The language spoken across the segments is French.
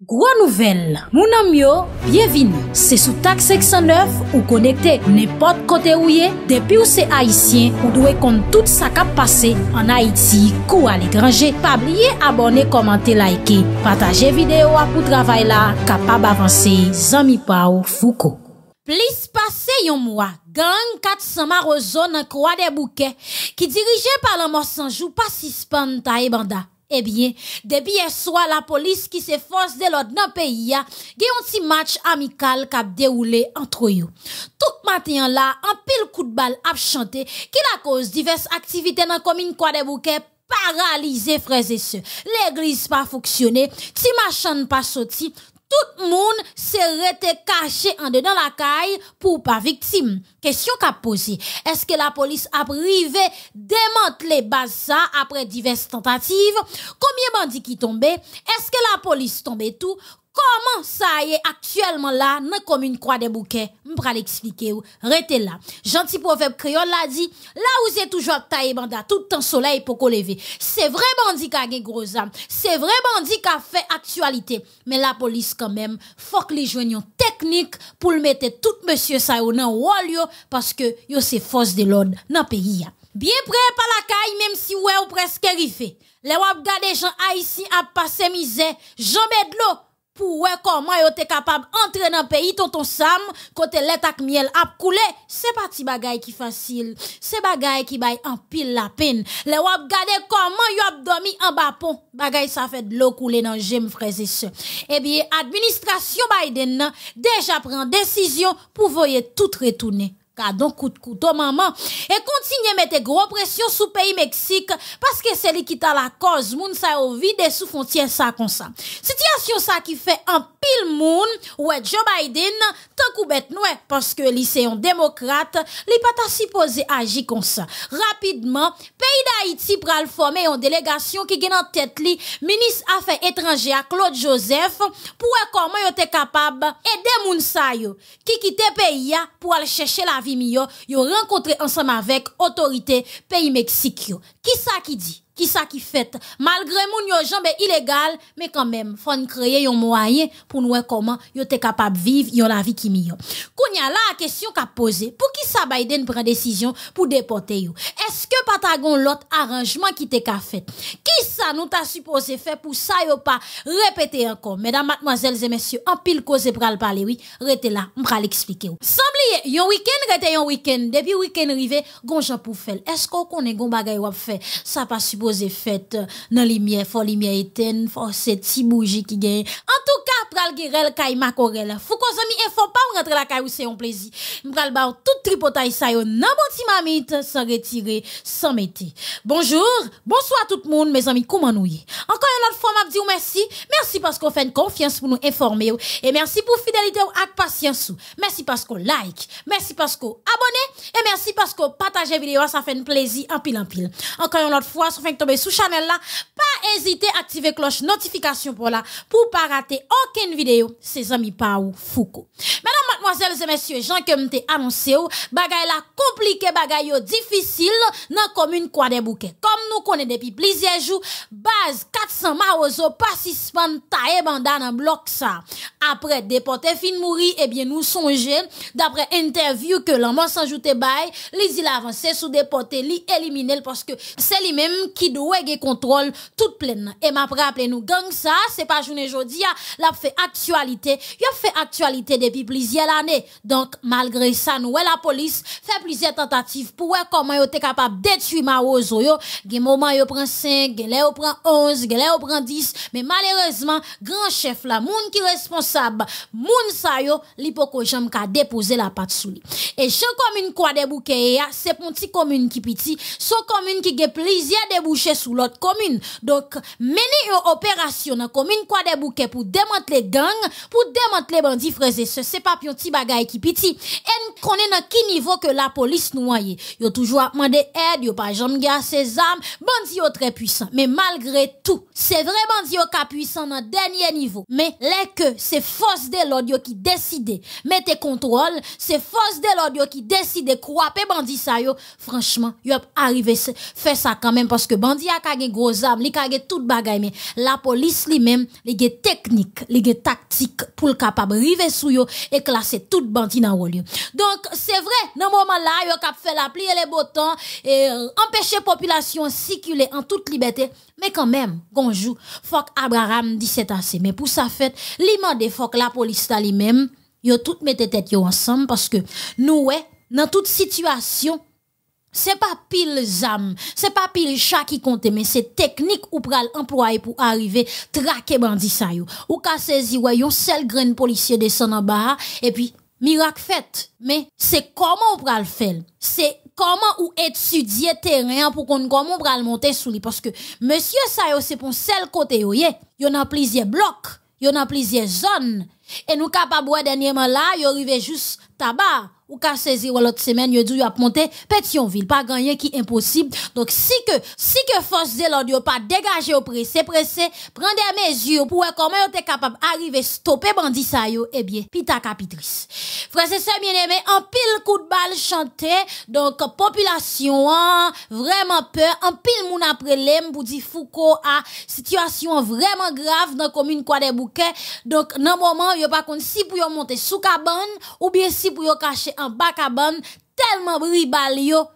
Gwa nouvel, mounan myo, byevini, se sou tak 609 ou konekte nepot kote ou ye, depi ou se Haitien ou dwe kont tout sa kap pase an Haiti kou al ekranje. Pabliye abone, komante, laike, pataje videyo apou travay la, kapab avanse, zami pa ou fuko. Plis pase yon mwa, gang 400 marozo nan kwa de bouke, ki dirije palan morsanjou pa sispan ta e banda. Ebyen, debi eswa la polis ki se fos de lod nan peyi ya, ge yon ti match amikal kap deroule antro yo. Tout maten la, an pil kout bal ap chante, ki la koz divers aktivite nan komine kwa de bouke paralize freze se. L'eglise pa foksyone, ti machan pa soti, tout moun se rete kache an de dan la kay pou pa viktim. Kesyon ka pose, eske la polis ap rive demante le baza apre divers tentative? Komye bandi ki tombe? Eske la polis tombe tou? Koman sa ye aktuelman la nan komine kwa de bouke? Mpra l'explike ou, rete la. Janti profep kriyon la di, la ou ze toujwa ta e banda, tout an solei pou ko leve. Se vre bandi ka gen grozam, se vre bandi ka fe aktualite, men la polis kanmem, fok li jwen yon teknik pou l mette tout monsye sa yo nan wol yo, paske yo se fos de lod nan peyi ya. Bien pre pa la kay, menm si we ou preske rife, le wap gade jan a isi ap pase mize, jan med lo, pou wè koman yo te kapab entre nan peyi ton ton sam, kote let ak miel ap koule, se pati bagay ki fasil, se bagay ki bay an pil la pen, le wap gade koman yo ap domi an bapon, bagay sa fet lo koule nan jem freze se. Ebye, administrasyon Biden nan, deja pren desisyon pou voye tout retoune. Don kout kouto maman, e kontinye mette gro presyon sou peyi Meksik, paske se li kita la koz moun sa yo vide sou fontyen sa konsa. Sityasyon sa ki fe an pil moun, ou e Joe Biden, tan kou bet noue, paske li se yon demokrate, li pata si pose aji konsa. Rapidman, peyi da Haiti pral fome yon delegasyon ki gen an tet li, minis afe etranje a Claude Joseph, pou e koman yo kapab, ede moun sa yo, ki kite peyi ya pou al cheshe la vi mi yo, renkontre ansam avek otorite peyi Meksik yo. Ki sa ki di? Ki sa ki fet? Malgre moun yo janbe ilegal, me kanmem, fon kreye yon mwayen pou noue koman yo te kapab viv yon la vi ki mi yo. Kounya la, a kesyon ka pose, pou ki sa Biden pren desisyon pou depote yo? Eske patagon lot aranjman ki te ka fet? Ki sa nou ta suppose fe pou sa yo pa repete ankon? Medan matmoazelze mesyo, an pil koze pral pale, oui, rete la, mpral yo. Sambliye, yon wiken rete yon wiken, depi wiken rive, gonjan pou fel. Esko konen gon bagay wap fe? Sa pa suppose Li miè, fò li miè eten, fò se ti bouji ki gen. En tout ka, pral girel kay makorel. Fou kon zami, e fò pa ou rentre la kay ou se yon plezi. Mpral ba ou tout tripotay sayo nan boti mamit, san retire, san mette. Bonjour, bonsoit tout moun, me zami, kouman ou ye. Ankon yon not fò map di ou mersi, mersi paskou fèn konfians pou nou informe ou, e mersi pou fidelite ou ak pasyans ou. Mersi paskou like, mersi paskou abone, e mersi paskou pataje videyo, sa fèn plezi, anpil anpil. Ankon yon not fò, sa fèn tombe sou chanel la, pa ezite aktive kloche notifikasyon pou la, pou pa rate oken video, se zami pa ou fouko. Menan matmoazel zemesye, jan ke mte anonse ou, bagay la komplike bagay yo difisil nan komune kwa de bouke. Kom nou konen depi plizyejou, baz 400 ma ozo pasispan ta e banda nan blok sa. Apre depote fin mouri, ebyen nou sonje, dapre interview ke lan monsanjoute bay, li zil avanse sou depote, li elimine l, poske se li menm ki dwe ge kontrol tout plen nan. E ma preaple nou gang sa, se pa jounen jodi ya, la fe aktualite, yo fe aktualite depi plizye l ane. Donk, malgre sa nou, we la polis fe plizye tentatif pou we koman yo te kapab detui ma ozo yo, gen mouman yo pran 5, gen pran 11, gen pran 10, men malerezman, gran chef la, moun ki responsab, moun sa yo, li poko jom ka depoze la pat sou li. E jen komoun kwa debouke ya, se pon ti komoun ki piti, so komoun ki ge plizye debouche sou lot komine. Dok, meni yo operasyon nan komine kwa de bouke pou demante le gang, pou demante le bandi freze se. Se pa pyon ti bagay ki piti. En konen nan ki nivou ke la polis nou aye. Yo toujou apman de ed, yo pa jom ge a se zam, bandi yo tre puisan. Me malgre tou, se vre bandi yo ka puisan nan denye nivou. Me leke se fos de lod yo ki deside mette kontrol, se fos de lod yo ki deside kwape bandi sa yo, franchman, yo ap arrive se fe sa kanmen, paske bandi a kage gro zam, li kage tout bagay me. La polis li men, li ge teknik, li ge taktik pou l kapab rive sou yo e klase tout bandi nan wol yo. Donk, se vre, nan mouman la, yo kap fe la pli e le botan e empeshe populasyon sikule an tout libetè, me kanmen, gonjou, fok Abraham di set ase, me pou sa fet, li mande fok la polis ta li men, yo tout mette tet yo ansam, paske nou we, nan tout situasyon, Se pa pil zam, se pa pil chak ki konte, men se teknik ou pral employe pou arrive trake bandi sa yo. Ou ka sezi wè yon sel gren polisye de son an ba, e pi mirak fet. Men se koman ou pral fel? Se koman ou etudye teren pou kon koman ou pral monte sou li? Paske monsye sa yo se pon sel kote yo ye, yon an plizye blok, yon an plizye zon, e nou kapabwe denye man la, yo rive jous taba. Ou ka sezi walot semen, yo djou yo ap monte Petionville, pa ganyen ki imposib. Donk si ke, si ke fos de lodi yo pa degaje yo prese, prese, prende a mezi yo pou we koman yo te kapab arrive stoppe bandi sa yo, ebye, pita kapitris. Frase se mieneme, an pil kout bal chante, donk populasyon, vreman pe, an pil moun apre lem, pou di fouko a situasyon vreman grav nan komine kwa de bouke, donk nan mouman yo pa kon si pou yo monte sou kaban, ou bien si pou yo kache an bakaban, telman bri bal yo,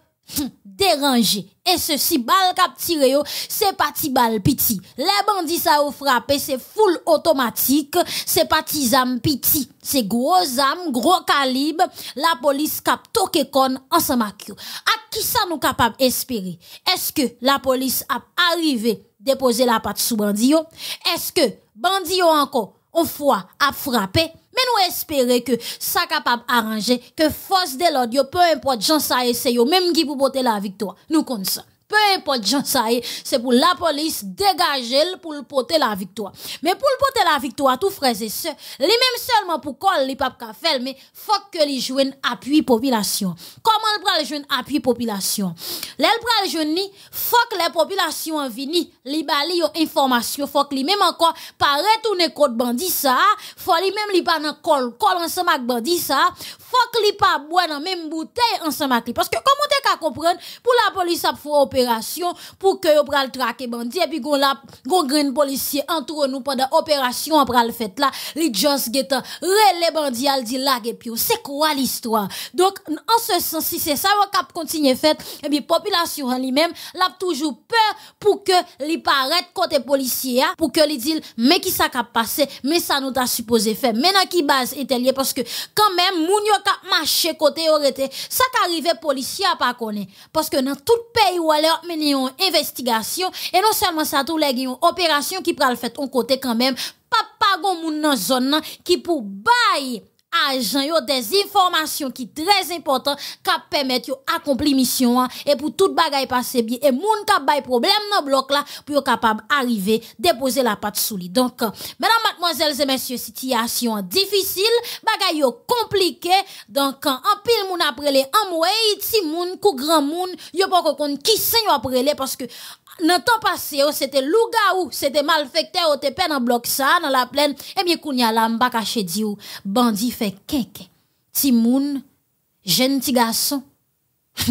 deranje. E se si bal kap tire yo, se pati bal piti. Le bandi sa yo frape, se foul otomatik, se pati zam piti. Se gro zam, gro kalib, la polis kap toke kon ansamak yo. A ki sa nou kapab espere? Eske la polis ap arrive depose la pati sou bandi yo? Eske bandi yo anko ou fwa ap frape? Men nou espere ke sa kapab aranje, ke fos de lod yo, peu import jan sa ese yo, menm ki pou bote la viktoa. Nou kon sa. Peu import jan sa e, se pou la polis degaje l pou l pote la viktoa. Men pou l pote la viktoa, tou freze se, li menm selman pou kol li pap ka fel, men fok ke li jwen apuy popilasyon. Koman l pral jwen apuy popilasyon? Le l pral jwen ni, fok le popilasyon vini, li bali yo informasyon, fok li menm ankon pare tou ne kote bandi sa, fok li menm li pa nan kol, kol ansemak bandi sa, fok li pa bwa nan menm boutei ansemak li. Paske komon te ka kompren, pou la polis ap fwo opera, pou ke yo pral trake bandi epi gon la, gon gren polisye antre nou pa da operasyon pral fet la li just getan re le bandi al di lag epi yo, se kwa l'histoire? Donk an se sens si se sa wak ap kontinye fet, epi populasyon li men, lap toujou pe pou ke li paret kote polisye pou ke li dil, me ki sa kap pase me sa nou ta suppose fe mena ki base etelye, paske kanmen moun yo mache kote yo rete. Sa ka rive polisye ap akone paske nan tout peyi wale ap meni yon investigasyon, e non selman sa tou leg yon operasyon ki pral fet on kote kanmem, pa pa gon moun nan zon nan, ki pou baye ajan yo des informasyon ki trez important, kap pemet yo akompli misyon an, e pou tout bagay pase bi, e moun kap baye problem nan blok la, pou yo kapab arrive depose la pat souli. Donk, menan matmoazelze mensyo, sitiyasyon difisil, bagay yo komplike, donk, an pil moun aprele amwey, ti moun, kou gran moun, yo poko kon kisen yo aprele, paske nan tan pase yo, se te louga ou, se te malfekte ou te pen nan blok sa, nan la plen, e mi koun ya la mbak a chedi ou, bandi fe kenke, ti moun, jen ti gason,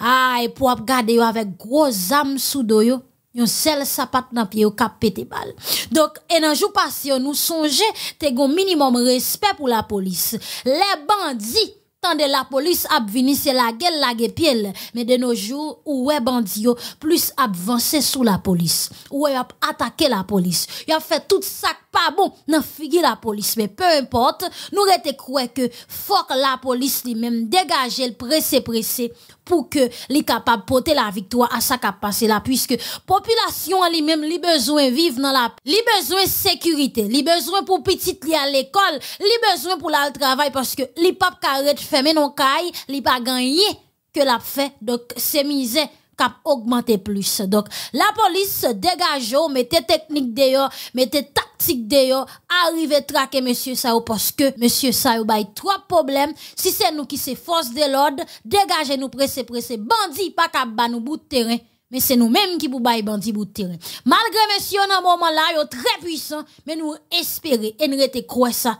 ay, pou ap gade yo avek gro zam sou do yo, yon sel sapat nan pi yo kap pete bal. Dok, e nan jou pase yo, nou sonje, te gon minimum respet pou la polis. Le bandi, de la polis ap vini se la gel la ge piel, me de nou jou ou bandi yo plus ap vanse sou la polis, ou ap atake la polis, yo ap fe tout sak pa bon nan figi la polis me peu importe, nou rete kwe ke fok la polis li men degaje l prese prese pou ke li kapab pote la a sa kap pase la, puisque populasyon li men li bezwen vive nan la li bezwen sekurite, li bezwen pou pitit li al ekol, li bezwen pou la al travay, paske li pap karet fe menon kay, li pa ganye ke la fe, dok se mize kap augmente plus. Donc, la police dégage, mettez technique d'ailleurs, mettez tactique d'ailleurs, arrivez traquer monsieur Sao parce que monsieur Sao bail trois problèmes. Si c'est nous qui c'est force de l'ordre, dégagez nous pressé pressé. Bandit pas kap ba nous bout de terrain. Mais c'est nous-mêmes qui bailler bandit bout de terrain. Malgré messieurs, dans moment là, yo très puissant, mais nous espérer et nous rete quoi ça.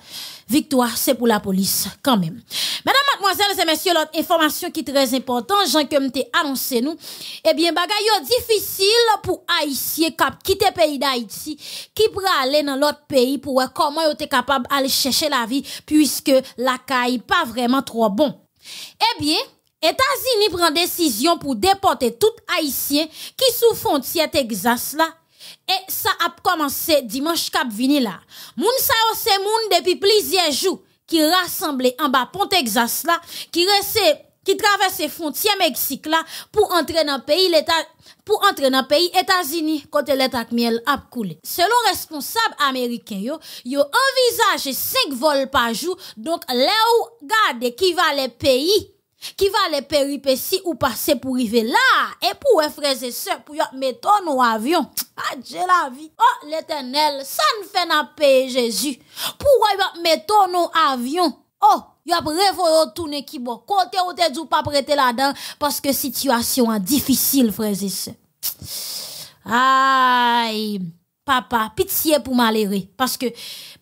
Victoire, c'est pour la police, quand même. Mesdames, mademoiselles et messieurs, l'autre information qui est très importante, Jean que m'te annoncé nous, eh bien, bagay difficile pour Haïtien cap quitter pays d'Haïti, qui pour aller dans l'autre pays pour voir comment yo te capable aller chercher la vie, puisque la caille pas vraiment trop bon. Eh bien, États-Unis prend décision pour déporter tout haïtien qui sous frontière Texas là. Et ça a commencé dimanche cap vini là. Moun sa yo moun depuis plusieurs jours qui rassemblé en bas pont Texas là, qui reste qui traverse frontière Mexique là pour entrer dans pays l'état pour entrer dans pays États-Unis côté l'état miel a coulé. Selon responsable américain yo, yo envisage 5 vols par jour donc là où garde qui va les pays qui va les péripéties ou passer pour arriver là? Et pour frères et sœurs pour mettre nos avions Adieu la vie. Oh l'éternel ça ne fait payer Jésus. Pour mettre nos avions oh y a prévu tourner qui bon? Côté ou te dit pas prêter là-dedans parce que situation est difficile frères et sœurs. Aïe papa, pitié pour malheureux. Parce que,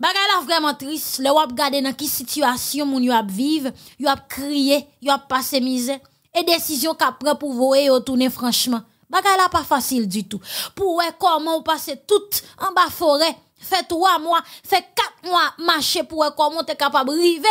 bagay la vraiment triste, le wap gade dans qui situation moun yo ap vive, yo ap crier, yo ap passe misère, et décision qu'a pris pour voyer yo tourner franchement. Bagay la pas facile du tout. Pour comment ou passer tout en bas forêt, fait trois mois, fait quatre mois marcher pour comment t'es capable river.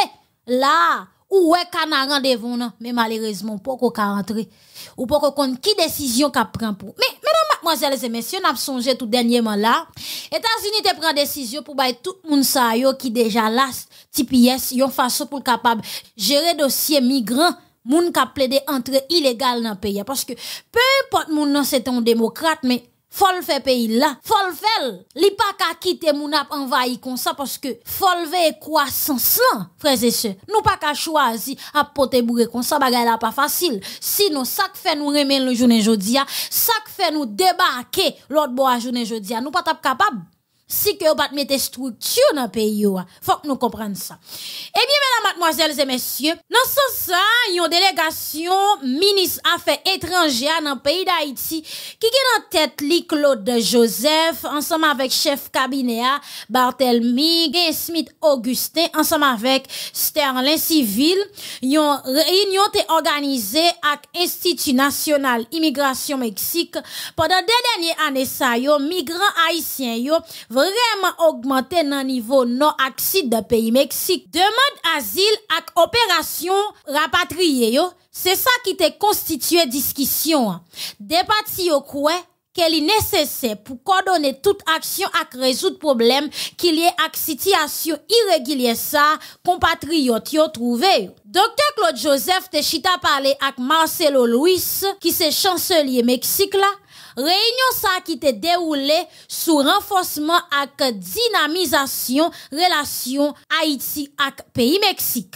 Là, ou ouais kana rendez-vous mais malheureusement, pas qu'on rentrer. Ou pas qu'on qui décision qu'a prend pour. Mais, mademoiselles et messieurs, n'a songé tout dernièrement là. États-Unis te prend décision pour bailler tout moun sa yo qui déjà là, TPS, yon façon pour capable gérer dossier migrant moun ka plaidé entre illégal dans le pays. Parce que peu importe moun nan c'est un démocrate, mais Fol fait pays là, fol fait. Li pas qu'à quitter moun ap envahi comme ça parce que fol ve croissance là, frères et sœurs. Nous pas qu'à choisir à poter bourré comme ça bagay là pas facile. Sinon ça fait nous remen le journée jodia, ça fait nous débarquer l'autre bois journée jodia, nous pas capable si que vous pas mettre structure dans le pays faut que nous comprenions ça eh bien mesdames mademoiselles et messieurs dans ce sens une délégation ministre affaires étrangères dans le pays d'Haïti qui est en tête li Claude Joseph ensemble avec chef cabinet Barthélemy Smith Augustin ensemble avec Sterling Civil une réunion été organisée avec Institut national immigration Mexique. Pendant deux dernières années ça yo migrants haïtiens yo vraiment augmenté dans niveau non accès de pays Mexique. Demande asile ak opération rapatrié yo, c'est ça qui te constitué discussion. Des parties yo quoi? Qu'elle est nécessaire pour coordonner toute action à résoudre problème qu'il y ait ak situation irrégulière ça compatriotes yo trouvé. Docteur Claude Joseph te chita parlé avec Marcelo Luis qui c'est chancelier Mexique là Réunion ça qui te déroulé sous renforcement avec dynamisation relation Haïti avec pays Mexique.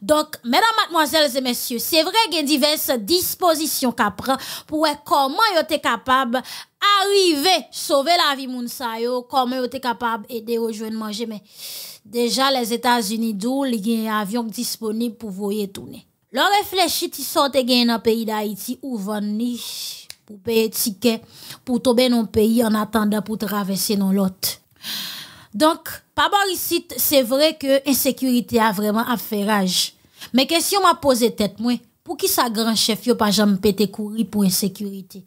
Donc, mesdames, mademoiselles et messieurs, c'est vrai qu'il y a diverses dispositions qu'a pour comment yo êtes capable arriver sauver la vie yo, comment yo êtes capable aider aux jeunes manger mais déjà les États-Unis d'où il y a un avion disponible pour voyer tourner. Leur réfléchit ils sortent dans le pays d'Haïti ou vendre pour payer ticket pour tomber dans le pays en attendant pour traverser dans l'autre. Donc, par ici, c'est vrai que insécurité a vraiment fait rage. Mais question m'a posé tête moi, pour qui ça grand chef yo pas jamais pété courir pour insécurité?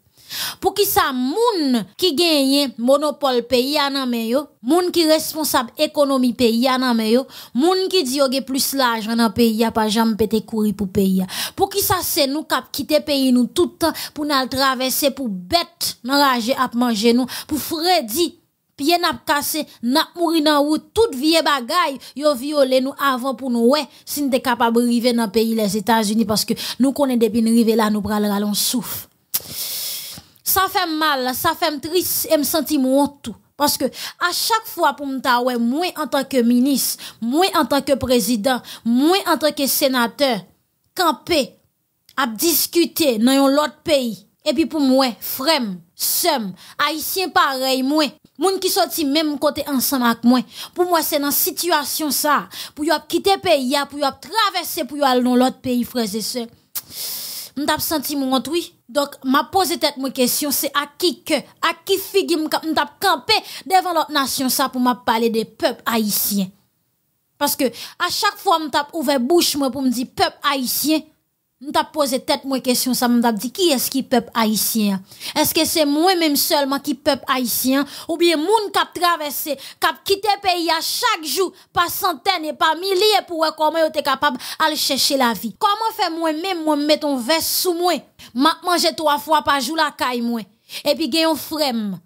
Pour qui ça moun qui gagne monopole pays nan men yo, moun qui responsable économie pays nan men yo, moun qui dit yo plus l'argent dans pays a pas jamais pété courir pour pays. Pour qui ça c'est nous cap quitter pays nous tout temps pour nous traverser pour bête rager à manger nous pour Freddy pied n'a cassé, n'a mouri dans route, toute vie bagay, yo violé nous avant pour nous ouais, si nous capable de arriver dans pays les États-Unis parce que nous connaissons depuis nous arriver là nous pral on souffre. Ça fait mal, ça fait triste et me sentir tout. Parce que à chaque fois pour ouais, moi en tant que ministre, moi en tant que président, moi en tant que sénateur, camper, à discuter dans un autre pays, epi pou mwen, frem, sem, haisyen parey mwen, moun ki soti menm kote ansan ak mwen, pou mwen se nan situasyon sa, pou yo ap kite peyi ya, pou yo ap travesse, pou yo al non lot peyi freze se, mwen tap senti moun antwi, dok ma pose tet mwen kesyon, se a ki ke, a ki figi mwen tap kampe, devan lot nasyon sa, pou mwen pale de pep haisyen, paske a chak fwa mwen tap ouve bouch mwen pou mwen di pep haisyen, Mwen tap pose tet mwen kesyon sa mwen tap di ki eski pep haisyen? Eske se mwen menm selman ki pep haisyen? Ou biye moun travesse, kap kite peyi a chak jou pa santen e pa milye pou we koman yo te kapab al cheshe la vi? Koman fe mwen menm mwen meton ves sou mwen? Mak manje 3 fwa pa jou la kay mwen? E pi genyon frem?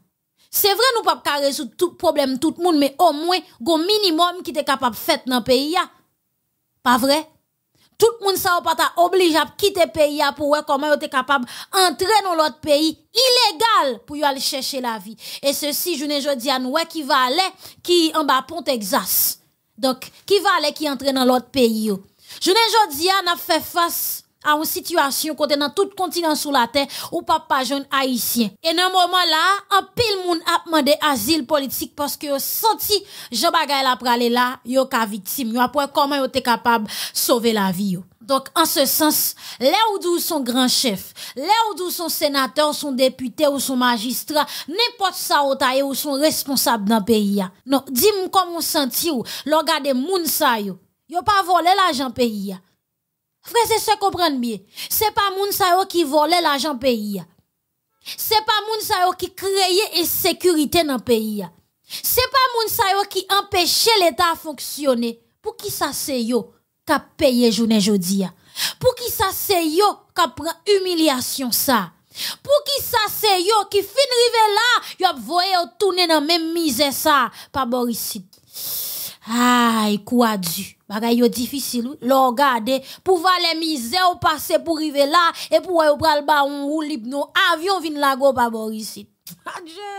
Se vre nou pap ka rezout tout problem tout moun, me o mwen go minimum ki te kapab fet nan peyi ya? Pa vre? Tout moun sa ou pata oblige ap kite peyi ya pou wè koman yo te kapab entre nou lot peyi ilegal pou yo al chèche la vi. E se si jounen jodi an wè ki va ale ki an ba pon Texas. Dok ki va ale ki entre nan lot peyi yo. Jounen jodi an ap fè fass. A yon situasyon kote nan tout kontinant sou la ten ou pa pa joun haisyen. E nan mouman la, an pil moun ap mande azil politik paske yo santi jen bagay la prale la, yo ka vitim, yo apwen koman yo te kapab sove la vi yo. Donk an se sens, le ou dou son gran chef, le ou dou son senateur, son depute ou son magistra, nepot sa otaye ou son responsab nan peyi ya. Non, di moun komon santi yo, lo gade moun sa yo, yo pa vole la jan peyi ya. Freze se komprenn biye, se pa moun sa yo ki vole l'ajan peyi ya. Se pa moun sa yo ki kreye e sekurite nan peyi ya. Se pa moun sa yo ki empeshe l'Etat a fonksyone. Pou ki sa se yo ka peye jounen jodi ya? Pou ki sa se yo ka pren humilyasyon sa? Pou ki sa se yo ki fin rive la yo ap voye yo toune nan men mize sa pa borisit? Ay, kwa du? Bagay yo difisil, lor gade, pou va le mize ou pase pou rive la, e pou wè ou ba ou lip nou, avyon vin la go pa borisit. Adje,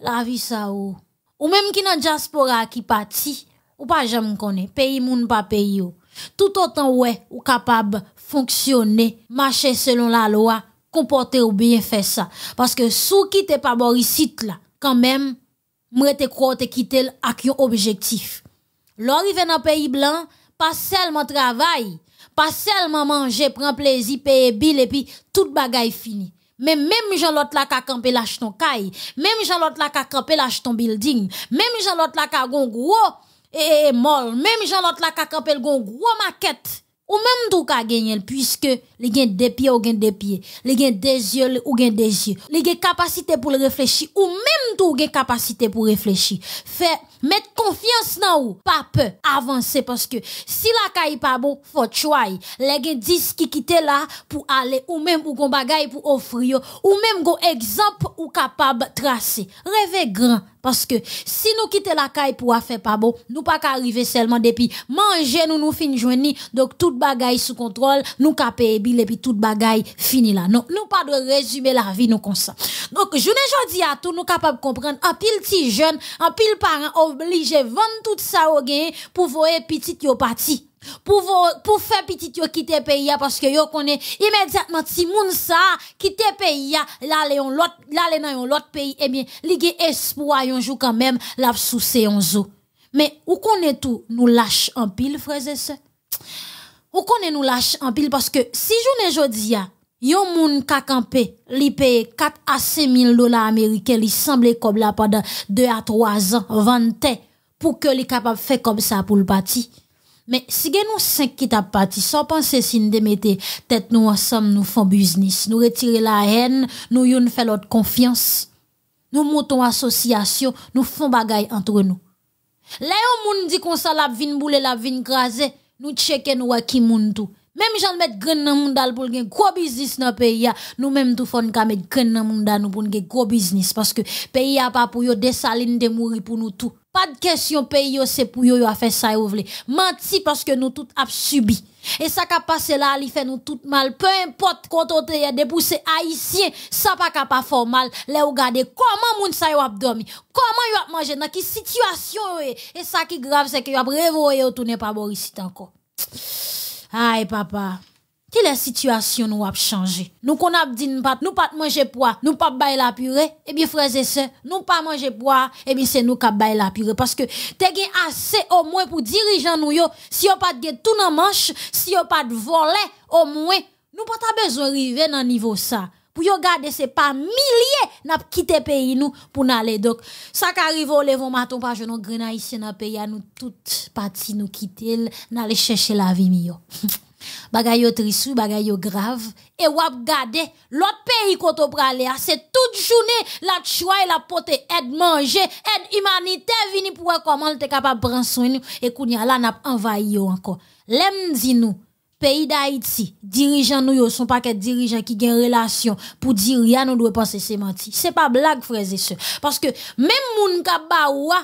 la vi sa ou. Ou menm ki nan diaspora ki pati, ou pa jem konen, peyi moun pa peyi yo. Tout otan wè ou kapab fonksyone, mache selon la loa, kompote ou biye fe sa. Paske sou ki te pa borisit la, kan menm, mwete kwa te kitel ak yon objektif. Lò rive nan peyi blan, pa selman travay, pa selman manje, pren plezi, peye bil, epi tout bagay fini. Men menm jan lot la ka kampe lach ton kay, menm jan lot la ka kampe lach ton building, menm jan lot la ka gon gwo e mol, menm jan lot la ka kampe gon gwo maket. Ou menm tou ka genyel, pwiske li gen depye ou gen depye, li gen dezye ou gen dezye, li gen kapasite pou le reflechi, ou menm tou gen kapasite pou reflechi. Fè, met konfians nan ou, pa pe, avanse, paske si la ka yi pa bon, fò chway, le gen dis ki kite la pou ale, ou menm ou gon bagay pou ofri yo, ou menm go ekzamp ou kapab trase. Reve gran. Paske si nou kite la kay pou a fe pa bo, nou pa ka arrive selman depi manje nou nou fin jweni, dok tout bagay sou kontrol, nou ka peye bil epi tout bagay fini la. Non, nou pa de rezume la vi nou konsan. Donk jounen jodi atou nou kapab kompren, an pil ti jen, an pil paran oblije vande tout sa o gen pou voye pitit yo pati. pou fè pitit yo kite peyi ya paske yo konen imediatman ti moun sa kite peyi ya la le nan yon lot peyi ebyen li ge espou a yon jou kanmem la sou se yon zo me ou konen tou nou lache an pil freze se ou konen nou lache an pil paske si jounen jodi yon moun kakampe li peye 4 a 5 mil dola amerike li semble kob la padan 2 a 3 an vante pou ke li kapap fè kob sa pou l pati Men, si gen nou 5 ki tap pati, sa panse si nou demete, tet nou asam nou fon biznis, nou retire la hen, nou yon fè lot konfians, nou mouton asosyasyon, nou fon bagay antre nou. Le yo moun di konsa lap vin boule, lap vin graze, nou cheke nou wakim moun tou. Mem jan met gren nan moun dal pou gen gro biznis nan peyi ya, nou menm tou fon ka met gren nan moun dal nou pou gen gro biznis, paske peyi ya pa pou yo desaline de mouri pou nou tou. Pa de kesyon peyi yo se pou yo a fe sa yo vle. Manti paske nou tout ap subi. E sa ka pase la li fe nou tout mal. Pe import kontote ya debou se haisyen. Sa pa ka pa formal. Le ou gade koman moun sa yo ap domi. Koman yo ap manje nan ki situasyon yo e. E sa ki grav se ke yo ap revo yo toune pa borisit anko. Ay papa. Ki le situasyon nou ap chanje? Nou kon ap di nou pat, nou pat manje poa, nou pat bay la pure, ebi freze se, nou pat manje poa, ebi se nou kap bay la pure. Paske te gen ase o mwen pou dirijan nou yo, si yo pat gen tou nan manche, si yo pat vole o mwen, nou pat a bezon rive nan nivou sa. Pou yo gade se pa milye nap kite peyi nou pou nale. Dok, sa ka rive o levon maton pa jenon grena isi nan peyi anou tout pati nou kite, nale cheshe la vi mi yo. Bagay yo trisou, bagay yo E wap gade, lot peyi koto prale a Se tout jounen la e la pote ed manje Ed imanite vini pou wakoman te kapap pranswen E kounya la nap envay yo anko Lem di nou, peyi da iti Dirijan nou yo son paket dirijan ki gen relasyon Pou diri ya nou dwe panse semanti Se pa blag freze se Paske men moun kap ba wwa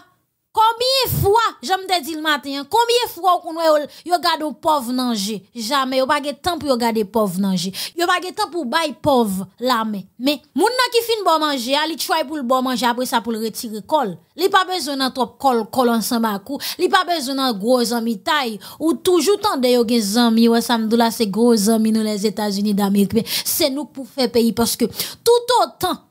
Kombye fwa, jom te di l maten, kombye fwa ou konwe yo gade pov nanje? Jamen, yo bagye tan pou yo gade pov nanje. Yo bagye tan pou bay pov lame. Men, moun nan ki fin bo manje, li chwae pou l bo manje apre sa pou l retire kol. Li pa bezon nan trop kol, kol ansan bakou. Li pa bezon nan gro zami tay. Ou toujou tan de yo gen zami, wè samdou la se gro zami nou les Etats-Unis d'Amerik. Se nou pou fe peyi, paske tout o tan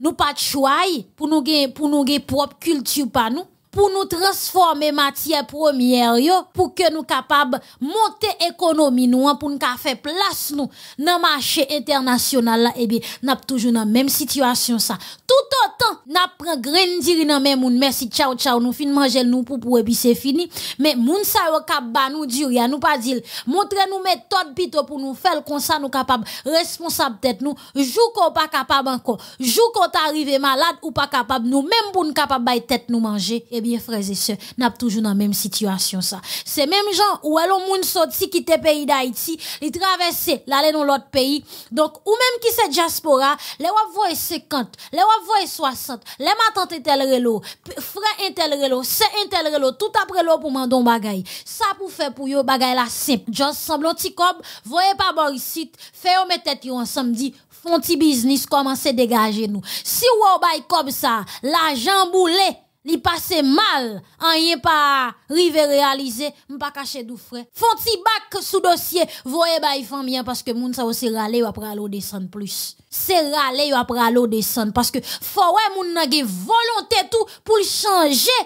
nou pa chwae pou nou gen prop kultu pa nou. pou nou transforme matye premier yo, pou ke nou kapab monte ekonomi nou an, pou nou ka fe plas nou nan mache internasyonal la, ebi, nap toujou nan menm situasyon sa. Tout an tan, nap pren gren diri nan menm moun, mersi chow chow, nou fin manjel nou pou pou ebi se fini, men moun sa yo kap ba nou diri, an nou pa dil, montre nou metode pito pou nou fel kon sa nou kapab responsab tet nou, jou kon pa kapab anko, jou kon ta arrive malade ou pa kapab nou, menm pou nou kapab bay tet nou manje, ebi, Ebyen freze se, nap toujou nan menm situasyon sa. Se menm jan ou elon moun sot si ki te peyi da iti, li travesse lale non lot peyi. Donk ou menm ki se diaspora, le wap voye 50, le wap voye 60, le matante tel relo, fre entel relo, se entel relo, tout apre lo pou mandon bagay. Sa pou fe pou yo bagay la semp. Jos semblon ti kob, voye pa borisit, fe yo metet yo an samdi, fon ti biznis koman se degaje nou. Si wou bay kob sa, la jambou le, Li pase mal, an yen pa rive realize, m pa kache dou fre. Fon ti bak sou dosye, voye ba yifan myen, paske moun sa ou se rale yo apre alo desan plus. Se rale yo apre alo desan, paske fwa moun nage volonte tou pou l chanje.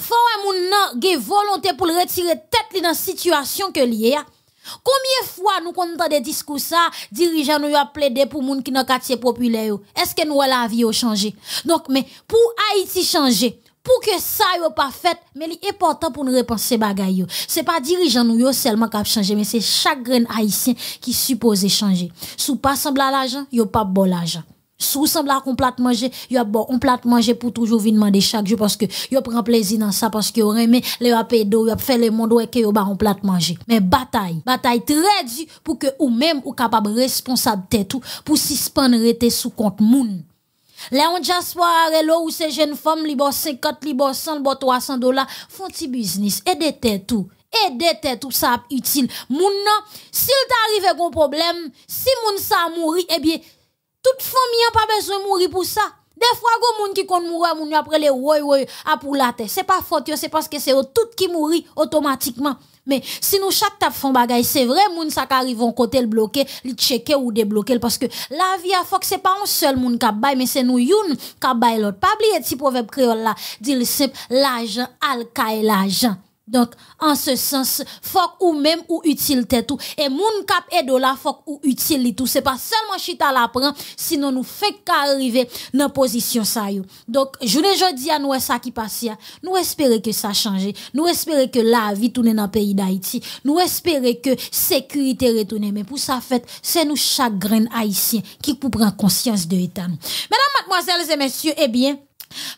Fwa moun nage volonte pou l retire tet li nan situasyon ke ya. Koumye fwa nou konta de diskousa dirijan nou yo ap ple de pou moun ki nan katye popule yo? Eske nou wala avi yo chanje? Donk men pou Haiti chanje, pou ke sa yo pa fet, men li e portan pou nou repanse bagay yo. Se pa dirijan nou yo selman kap chanje, men se chak gren Haitien ki suppose chanje. Sou pa sembla la jan, yo pa bol la jan. Sou sembla kon plat manje, yo ap bon, on plat manje pou toujou vinman de chak jo, paske yo pren plezi nan sa, paske yo reme, le yo ap edo, yo ap fe le mondo eke yo ba on plat manje. Men batay, batay tre di pou ke ou menm ou kapab responsab tetou pou si span rete sou kont moun. Le on jaspo a relo ou se jen fom li bo 50, li bo 100, li bo 300 dola, fon ti biznis, ede tetou, ede tetou sa ap util. Moun nan, sil ta arrive kon problem, si moun sa mouri, ebye, Tout fami an pa bezwen mouri pou sa. De fwa goun moun ki kon mouri an moun yo apre le woy woy apou la te. Se pa fote yo, se paske se yo tout ki mouri otomatikman. Me, si nou chak tap fon bagay, se vre moun sa ka arrivon kote l bloke, li cheke ou debloke. Paske la vi a fok se pa an sel moun kap bay, me se nou youn kap bay lot. Pabli eti povep kreol la, dil sep la jan al ka e. Donk, an se sens, fok ou menm ou util tetou. E moun kap edo la fok ou util li tou. Se pa selman chita la pran, sinon nou fek ka arrive nan posisyon sa yo. Donk, jounen jodi an nou e sa ki pasi ya. Nou espere ke sa chanje. Nou espere ke la vi toune nan peyi da iti. Nou espere ke sekurite retoune. Men pou sa fet, se nou chak gren haisyen ki pou pran konsyans de etan. Menan matmoazel ze mensyo, ebyen,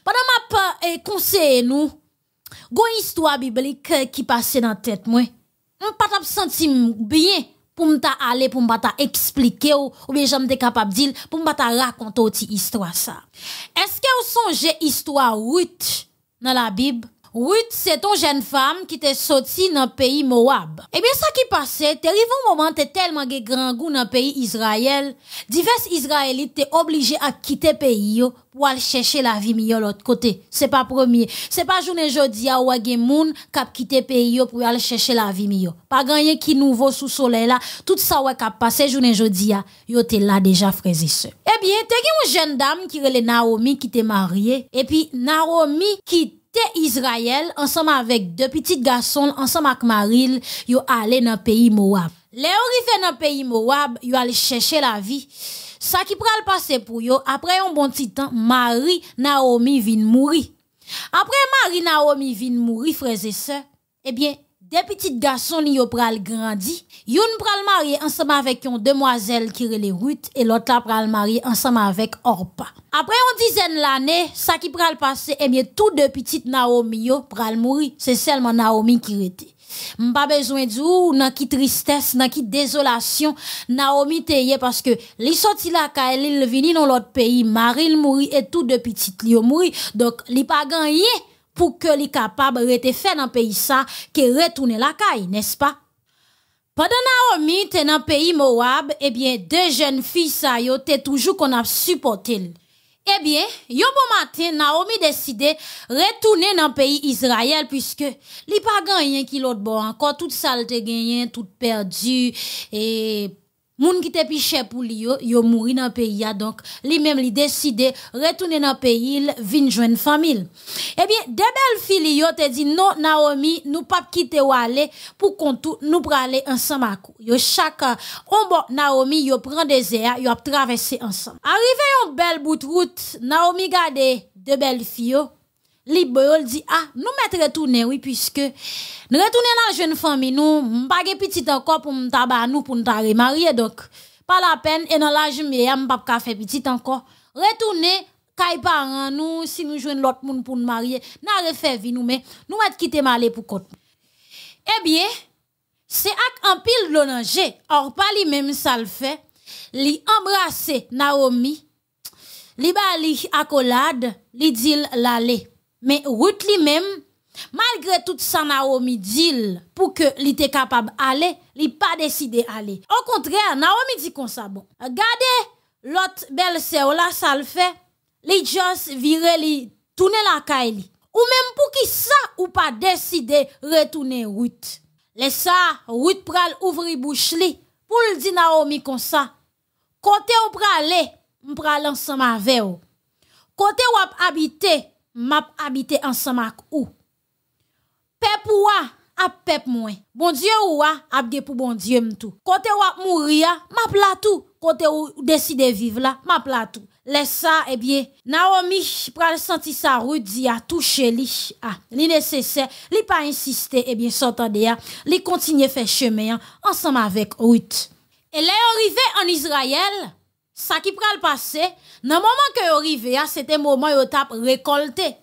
padan ma pa konseye nou, Gon histwa biblik euh, ki pase nan tet mwen. M patap senti m byen pou m ta ale pou m bata eksplike ou ou bien jam de kapap dil pou m bata rakonto ti histwa sa. Eske ou sonje histwa wout nan la bib? Ruth, se ton jen fam ki te soti nan peyi Moab. Ebyen sa ki pase, te rivon moman te telman ge grangou nan peyi Izrael, divers Izraelit te oblige a kite peyi yo pou al cheshe la vi mi yo lot kote. Se pa promye, se pa jounen jodi a wage moun kap kite peyi yo pou al cheshe la vi mi yo. Pa ganyen ki nouvo sou sole la, tout sa wak kap pase jounen jodi a, yo te la deja frezi se. Ebyen, te gen ou jen dam ki rele Naomi ki te marye, epi Naomi ki te te Izrayel, ansam avek de pitit gason, ansam ak Maril, yo ale nan peyi Moab. Le yo rive nan peyi Moab, yo ale cheshe la vi. Sa ki pral pase pou yo, apre yon bon titan, Mari Naomi vin mouri. Apre Mari Naomi vin mouri, freze se, ebyen, de pitit gason li yo pral grandi, yon pral marye ansam avek yon demwazel kirele Ruth, e lot la pral marye ansam avek Orpa. Apre yon dizen lane, sa ki pral pase, emye tout de pitit Naomi yo pral mouri, se selman Naomi kirete. Mpa bezwen di ou nan ki tristès, nan ki dezolasyon, Naomi teye paske li soti la ka el il vini non lot peyi, Maril mouri, e tout de pitit li yo mouri, dok li pa ganye, pou ke li kapab rete fè nan peyi sa ke retoune la kay, nes pa? Padan Naomi te nan peyi Moab, ebyen, de jen fi sa yo te toujou kon ap supportil. Ebyen, yon bon matin, Naomi deside retoune nan peyi Israel pwiske li pa ganyen ki lot bo anko, tout salte ganyen, tout perdu, e... Moun ki te piche pou li yo, yo mouri nan peyi ya, donk li mem li deside retounen nan peyi il vin jwen famil. Ebyen, de bel fili yo te nou Naomi, nou pap kite wale pou kontou nou prale ansam akou. Yo chaka, onbo Naomi, yo pran de zea, yo ap travesse ansam. Arrive yon bel bout route, Naomi gade de bel fi yo. Li boyol di, ah, nou met retounen, oui, pwiske, nou retounen nan jen fami nou, mbage pitit anko pou mtaba nou pou mta remarye, dok, pa la pen, enan la jimye, mbap ka fe pitit anko, retounen, kay paran nou, si nou jwen lot moun pou mmarye, nan refevi nou, men, nou met kite male pou kot. Ebyen, se ak anpil lonanje, or pa li menm sal fe, li embrase Naomi, li bali akolad, li dil lale. Men wout li men, malgre tout sa Naomi dil pou ke li te kapab ale, li pa deside ale. Au kontre, Naomi di kon sa bon. Gade lot bel se ou la sal fe, li jos vire li toune la li. Ou men pou ki sa ou pa deside retoune wout. Le sa, wout pral ouvri bouch li, pou li di Naomi kon sa. Kote ou prale, mpral ansama ve ou. Kote map habite ansamak ou. Pep wwa ap pep mwen. Bon die wwa ap ge pou bon die mtou. Kote wap mouri ya, map la tou. Kote ou deside vive la, map la tou. Lesa, ebye, Naomi pral senti sa rou di a touche li. Ah, li nesesè, li pa insiste, ebye, sotande ya, li kontinye fe cheme ya, ansam avek rout. E le orive an Israel, Sa ki pral pase, Nan mouman ke yo rive ya, se te mouman yo tap rekolte.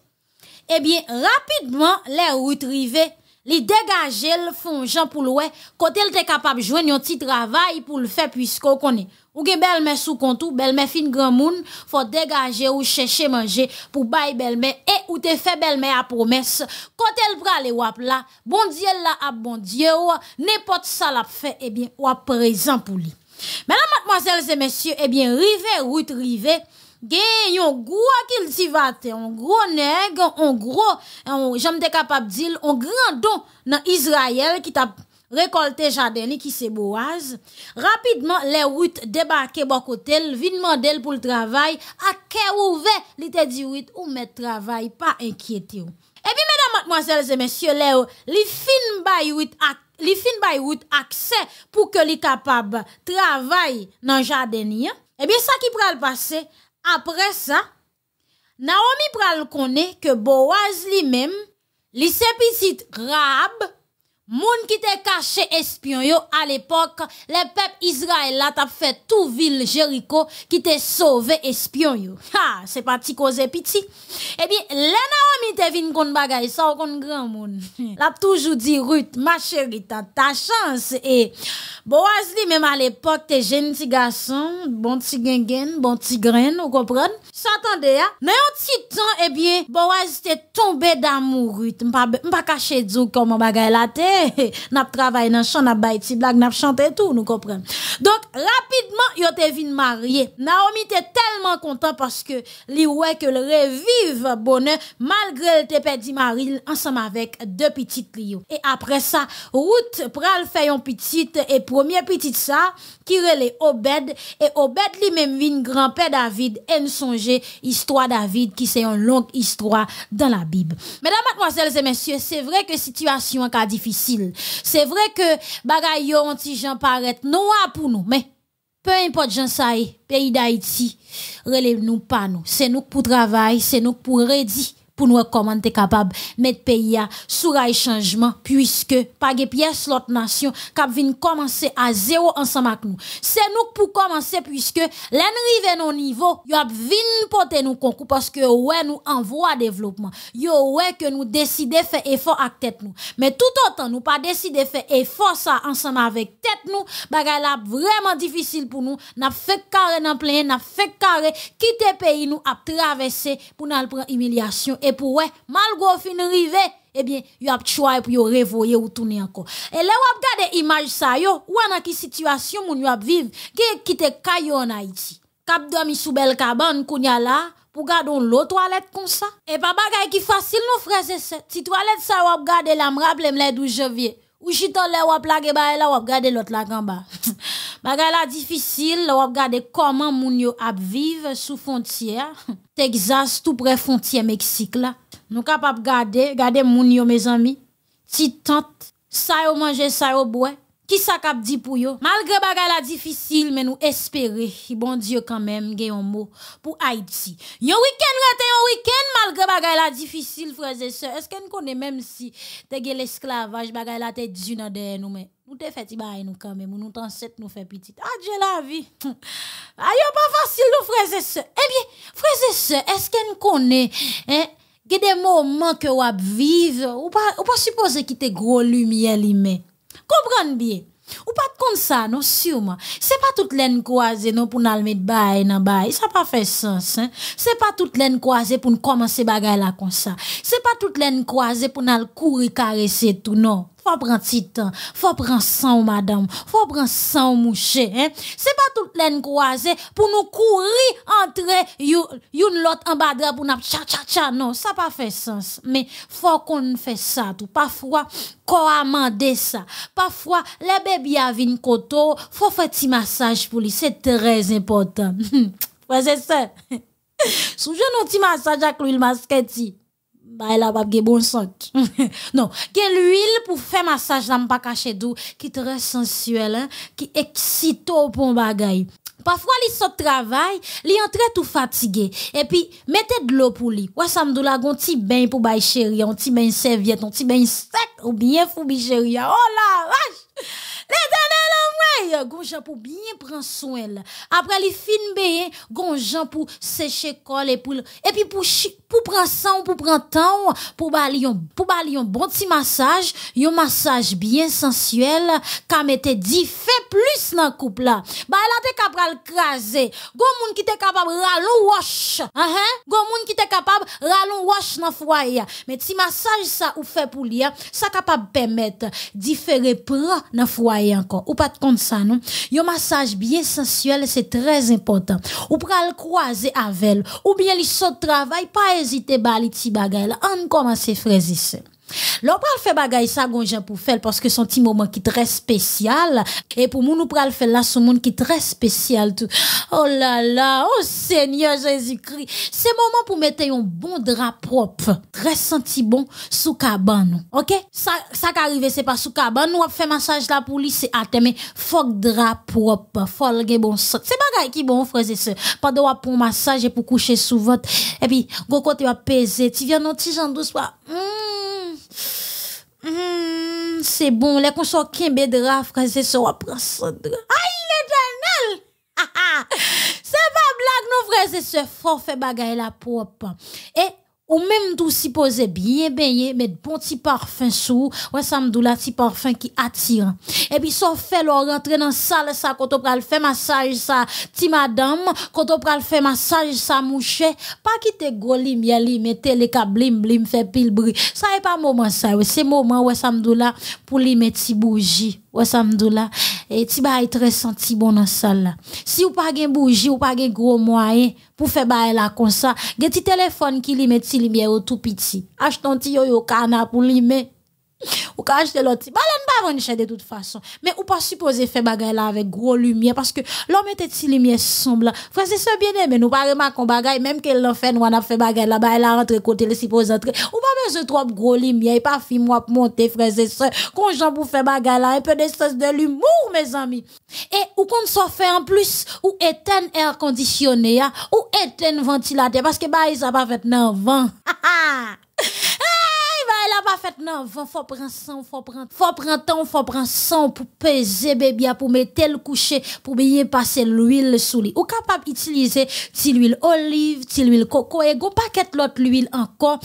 Ebyen, rapidman, le route rive, li degaje l fon jan pou l wè, kote l te kapab jwen yon ti travay pou l fè pwisko konè. Ou ge belme sou kontou, belme fin gran moun, fò degaje ou chèche manje pou bay belme e ou te fè belme a promes. Kote l prale wap bon bon la, bondye l la ap bon bondye ou, nepot sa l ap fè, ebyen wap prezan pou li. Menan matmosel se mesye, ebyen eh rive, route rive, gen yon gro kiltivate, yon gro neg, yon gro, jom de kapap dil, yon grandon nan Israel ki tap rekolte jadeni ki se boaz. Rapidman, bon le route debake bokotel, vinman del pou l travay, ake ouve li te di route ou met travay, pa enkyete ou. Ebi menan matmosel se mesye, le ou, li fin bay route ak li fin bay wout akse pou ke li kapab travay nan jadeni, ebi sa ki pral pase, apre sa, Naomi pral kone ke Boaz li mem, li sepisit Raab, Moun qui te caché espion yo à l'époque, les peuples Israël là t'a fait tout ville Jéricho qui te sauvé espion yo. Ha, c'est parti cause petit. Eh bien, les Naomi te vin kon bagay ça kon grand moun. L'a toujours dit Ruth, ma chérie, t'as ta chance et Boaz li même à l'époque te jeune petit garçon, bon petit gengen, bon petit grain, vous comprenez? S'attendez ya? Mais un petit temps eh bien, Boaz te tombé d'amour Ruth. M'pa m'pa caché dire comment bagay la te n'a travaillé dans champ n'a bay ti blague n'a chanté tout nous comprenons donc rapidement yo te vinn marié. Naomi était tellement content parce que li ouais que le revive bonheur malgré le te perdu mari ensemble avec deux petites lio et après ça route pral fait un petite et premier petite ça qui relait Obed et Obed lui même vinn grand-père David et songe histoire David qui c'est une longue histoire dans la Bible. Mesdames mademoiselles et messieurs c'est vrai que situation est difficile. C'est vrai que bagay yo anti gens paraît noir pour nous, mais peu importe gens ça pays d'Haïti, relève nous pas nous. C'est nous pour travail, c'est nous pour ready pour nous comment t'es capable mettre pays à sous changement puisque pas de pièce l'autre nation cap vinn commencer à zéro ensemble avec nous. C'est nous pour commencer puisque l'enrive nos niveau yo a vinn porter nous concours parce que ouais nous envoie développement. Yo ouais que nous décider faire effort avec tête nous. Mais tout autant nous pas décider faire effort ça ensemble avec tête nous. Bagay la vraiment difficile pour nous. N'a fait carré dans plein n'a fait carré quitter pays nous a traverser pour nous prendre humiliation et pour ouais malgré fin rive eh bien y a choix pour yo revoyer ou tourner encore. Et là ou regarder image ça yo ou dans qui situation moun yo vivre qui quitte kayo en Haïti. Kap dormi sous belle cabane kounya là pour garder l'eau toilette comme ça. Et pas bagay qui facile nous frères et sœurs. Ti toilette ça ou regarder la me rappelle le 12 janvier ou chita là ou plage ba là ou regarder l'autre là en bas bagay la difficile ou regarder comment moun yo ap vivre sous frontière Texas tout près frontière Mexique là nous capable garder garder moun yo mes amis. Ti tante ça yo manger ça yo boire qui ça cap dit pour yo? Malgré bagay la difficile mais nous espérer bon Dieu quand même gen un mot pour Haïti. Yon week-end rete yon week-end malgré bagay la difficile frères et sœurs est-ce que nous connaît même si te gen l'esclavage bagay la te du nan de nous mais nous te fait bagay nous quand même nous t'en set nous fait petite ah Dieu la vie. Ayo pas facile nous frères et sœurs. Eh bien frères et sœurs est-ce que nous connaît hein que des moments que ou vivre ou pas supposer qu'il te gros lumière li mais Kompran biye. Ou pat kon sa nou sûrement. Se pa tout len kwaze nou pou nan met bay nan bay. Sa pa fe sens. Hein? Se pa tout len kwaze pou nou komanse bagay la kon sa. Se pa tout len kwaze pou nan kouri karese tout non. Faut prendre petit temps, faut prendre sang madame, faut prendre sang mouché hein. C'est pas toute laine croisée pour nous courir entre une l'autre en bas pour nous cha cha cha non, ça pas fait sens. Mais faut qu'on fait ça tout. Parfois qu'on amende ça. Parfois les bébés a vinn koto, faut faire petit massage pour lui, c'est très important. c'est ça. Soujou un petit massage avec l'huile masquetti bah là pas bon sang non que l'huile pour faire massage là pas caché doux qui très sensuel hein, qui excite pour bagay Parfois, il sort travail, il entre tout fatigué. Et puis, mettez de l'eau pour lui. Ouais, ça me la un petit bain pour bail chéri, un petit bain serviette, un petit bain sec, ou bien fou chéri. Oh la vache! L'éternel envoie, gon pour bien prendre soin. Après, il fin bien, gon pour sécher col et pour, et puis pour, pour prendre sang, pour prendre temps, pour bali un bon petit massage, un massage bien sensuel, qu'a mette dit fait plus dans couple là. Bah là t'es capable craser. Gon moun qui t'es capable ralon wash. Hein hein? Gon moun qui t'es capable ralon wash dans foyer. Mais ti massage ça ou fait pour lui, ça capable permettre différer prend dans foyer encore. Ou pas de compte ça non? Un massage bien sensuel c'est très important. Ou pral croiser avec ou bien li saute travail pas ezite bali ti bagay la, an komanse frezise. L'on pral fait bagay ça gonjan pour faire parce que son petit moment qui très spécial et pour nous nous pral faire là son monde qui très spécial tout. Oh là là, oh Seigneur Jésus-Christ, c'est moment pour mettre un bon drap propre, très senti bon sous cabane. OK? Ça ça arrive c'est pas sous cabane, nous fait massage là pour lui c'est à mais faut drap propre, faut le bon C'est bagay qui bon frère et sœurs. Pas de pour massage et pour coucher sous votre et puis go côté va peser, tu viens non petit Jean douce pas. Mm. C'est bon, les qu'on soit kembe dra, frère, c'est ça, on prend Aïe, l'éternel! c'est pas blague, non, frère, c'est ce fort fait bagaille la propre. Et ou même tout supposé bien baigner, mettre bon petit parfum sous, ouais, ça me la petit parfum qui attire. Et puis, ça fait leur rentrer dans salle, ça, quand on pral faire massage, ça, ti madame, quand on pral faire massage, ça, mouche, pas quitter gros lumière, li, mettez les câbles, blim, blim, fait pile bruit. Ça est pas moment, ça, ouais, c'est moment, ouais, ça me la, pour lui mettre petit bougie. Ouais, ça me là. Et ti ba très senti bon dans salle là. Si ou pas gen bougie ou pas gen gros moyen pour faire bail là comme ça, gen ti téléphone qui li met ti lumière tout petit. Acheton ti yo yo kana pour li met ou ka acheter l'autre balen pas vendre de toute façon. Mais ou pas supposé faire bagay là avec gros lumière parce que l'homme était si lumière sombre frère c'est ça bien aimé nous pas remarquer bagay même qu'elle l'a fait nous on a fait bagay là bas elle a rentré côté le supposé entrer ou pas besoin trop gros lumière et pas film moi monter frère c'est ça quand j'en pour faire bagay là un peu de sens de l'humour mes amis. Et ou qu'on soit fait en plus ou éteindre air conditionné ou éteindre ventilateur parce que bah ça pas fait nan vent a pas fait non, faut prendre sang, faut prendre, faut prendre temps, faut prendre sang pour peser bébé, pour mettre le coucher, pour bien passer l'huile sous lui. Ou capable d'utiliser ti l'huile olive, ti l'huile coco, et go encore,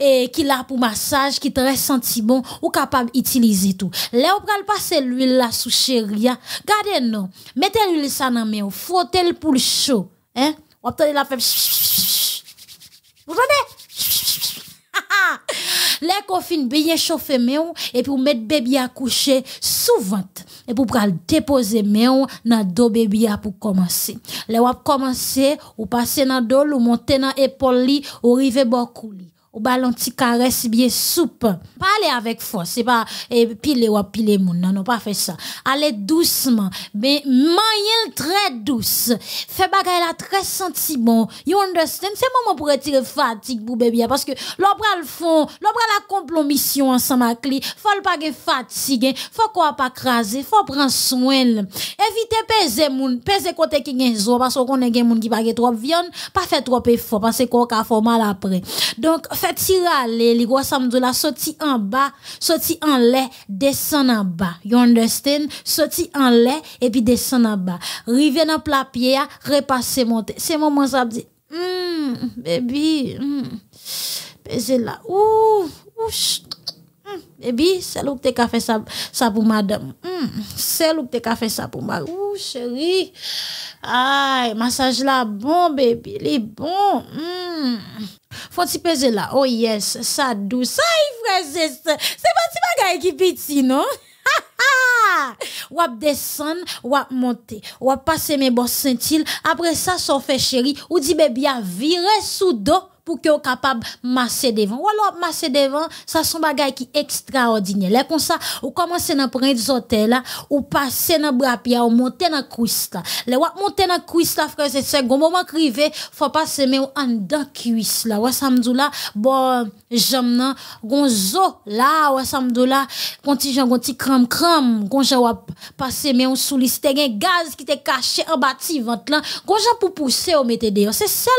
et qui là pour massage, qui bon, ou capable d'utiliser tout. Là, ou pral passer l'huile là sous chéria, gardez non, mettez l'huile ça dans main, frottez le pour le chaud, hein, ou la entendez? Les coffines bien chauffées et pour mettre bébé à coucher souvent et pour pral déposer dans dos bébé pour commencer. Les wap commencer ou passer dans dos ou monter dans épaule li ou beaucoup ou ballon petit caresse bien soupe. Parlez avec force, c'est pas et pile ou pile moun non, non pas faire ça. Allez doucement, mais moyen très douce. Fait bagay la très senti bon. You understand? C'est moment pour retirer fatigue pour bébé parce que l'on le fond, l'on la compromission ensemble avec lui. Faut pas que fatigue, faut quoi pas craser, faut prendre soin. Évitez peser moun, peser côté qui gen zo parce qu'on gen moun qui pas trop viande, pas faire trop effort parce qu'on ka fait mal après. Donc fait tirale, li gwa samdou la sorti en bas, sorti en lait, descend en bas. You understand? Sorti en lait et puis descend en bas. Rive dans plat pied, repasser monter. C'est moment ça hmm, baby, hmm, pèse là. Ouh, ouch. Hmm, baby, c'est l'ou que t'es fait ça, ça pour madame. Hmm, c'est l'ou que t'es fait ça pour ma. Ouh, chérie. Aïe, massage là bon, baby, il est bon. Hmm. Faut t'y peser là. Oh yes, ça douce. Ça, frère, c'est c'est pas si bagay qui petit, non? wap descend, wap monter, wap passer mes boss sentil. Après ça, ça fait chéri, ou dit bébé a viré sous dos pour que capable masser devant. Ou alors masser devant, ça sont bagay qui extraordinaire. Là comme ça, ou commencer dans prendre des hôtels là, ou passer dans bras ou monter dans cuisse là. Là ou monter dans cuisse là frère c'est ça bon moment crivé, faut passer mais en dans cuisse là. Ou samedi là, bon j'aime nan gonzo là, ou samedi là, contingent gon petit cram cram, gonja ou passer mais on sous liste gaz qui te caché en ventre là, gonja pour pousser ou mettre dehors. C'est ça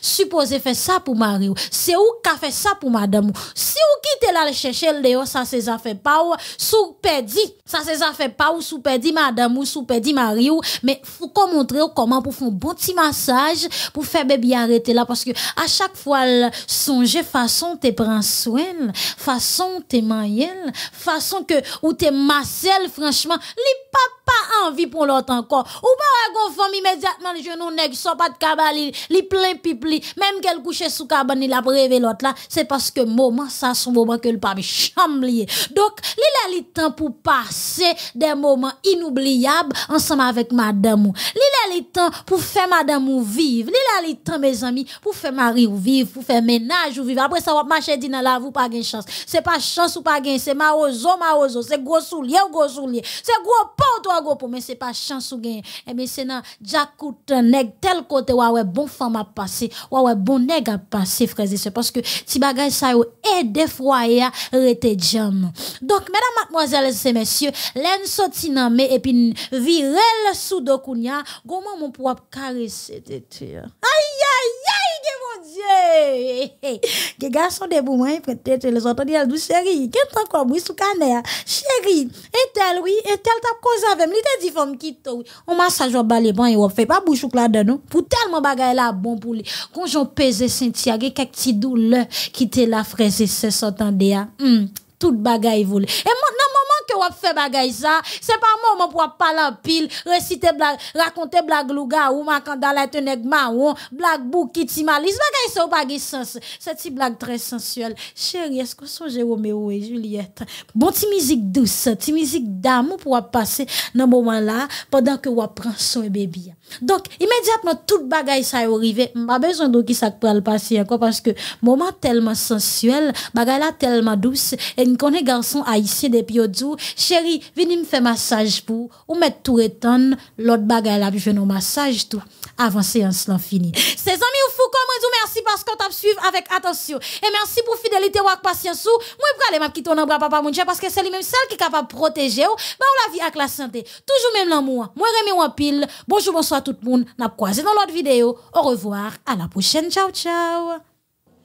supposé faire ça pour mari C'est où qu'a fait ça pour madame Si ou quitte là chercher le ça c'est affaire pas ou. Sous perdi. Ça c'est affaire pas ou. Sous perdi madame ou sous perdi mari ou. Mais faut qu'on montrer comment pour faire bon petit massage pour faire bébé arrêter là. Parce que à chaque fois songer façon te prend soin, façon te moyen, façon que ou te massel franchement, li pas pas envie pour l'autre encore. Ou pas gon femme immédiatement le genou nèg so pas de cabali, li plein pipli, même qu'elle couche sous cabane il a rêvé l'autre là, c'est parce que moment ça son moment que le pas chamblier. Donc, il a le temps pour passer des moments inoubliables ensemble avec madame. Il a le temps pour faire madame ou vivre. Il a le temps mes amis pour faire mari ou vivre, pour faire ménage ou vivre. Après ça va marcher dans la vous pas gain chance. C'est pas chance ou pas gain, c'est marozo marozo, c'est gros soulier ou gros soulier. C'est gros pot ou gros pot mais c'est pas chance ou gain. Et mais c'est dans jacout nèg tel côté ouais bon femme a passé, ouais bon nèg a passé frères et sœurs parce que si bagay ça yo des foyer rete jam. Donc mesdames mademoiselles et messieurs, l'en sorti nan me et puis virel pour caresser tete. Aïe aïe aïe ke mon die. Ge gason de pou mwen, prete te le zotan di al dou, chéri, gen tan kwa bou sou kane ya. Chéri, etel, oui, etel tap koza vem, li te di fom kito, oui. On masaj wap bale ban, yon wap fe pa bou chouk la den, nou. Pou telman bagay la bon pou li. Konjon peze senti ya, ge kek ti dou le, ki te la freze se sotan de ya. Hmm. Tout bagay voule. Et nan moment que wap fait bagay ça, c'est pas moment pour parler en pile, réciter blague, raconter blague louga ou makanda la teneg marron, blague bou qui timalis, bagay ça ou pas sens? C'est ti blague très sensuelle. Chérie, est-ce que songe Roméo et Juliette? Bon ti musique douce, ti musique d'amour pour passer dans moment là pendant que wap prend son bébé. Donc, immédiatement, tout bagay ça est arrivé. Pas besoin de qui ça peut le passer encore parce que moment tellement sensuel, bagay là tellement douce et nous connaît garçon haïtien depuis au chéri, venez me faire massage pour ou mettre tout étonne l'autre bagay là puis faire nos massage tout avant séance l'en fini. Ses amis ou fou comme vous merci parce qu'on t'a suivi avec attention et merci pour fidélité ou patience ou moi pour aller m'a quitter dans bras papa mon parce que c'est lui même seul qui est capable de protéger ou bah la vie avec la santé. Toujours même l'amour. Moi remets en pile. Bonjour bonsoir tout le monde. N'a croisé dans l'autre vidéo. Au revoir. À la prochaine. Ciao ciao.